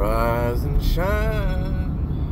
rise and shine.